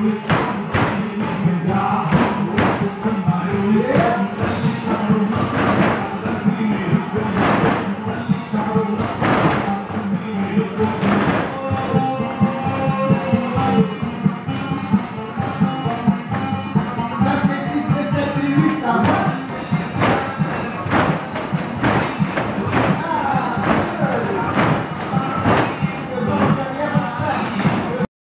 Lewis